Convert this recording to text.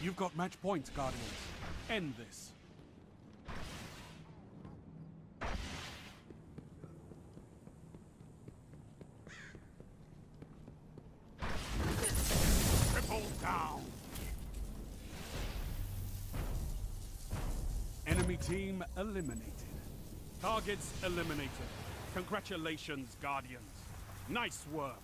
You've got match points, Guardians. End this. Triple down! Enemy team eliminated. Targets eliminated. Congratulations, Guardians. Nice work.